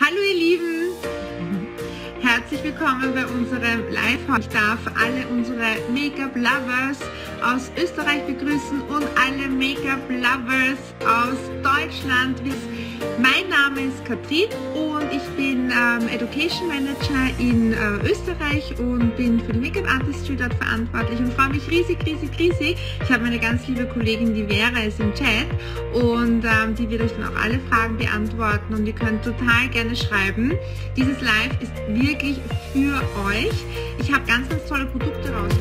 Hallo ihr Lieben, herzlich willkommen bei unserem Live. Ich darf alle unsere Make-up-Lovers aus Österreich begrüßen und alle Make-up-Lovers aus Deutschland. Mein Name ist Katrin und ich bin Education Manager in äh, Österreich und bin für die Make-up Artistry dort verantwortlich und freue mich riesig, riesig, riesig. Ich habe meine ganz liebe Kollegin, die Vera, ist im Chat und ähm, die wird euch dann auch alle Fragen beantworten und ihr könnt total gerne schreiben. Dieses Live ist wirklich für euch. Ich habe ganz, ganz tolle Produkte rausgesucht.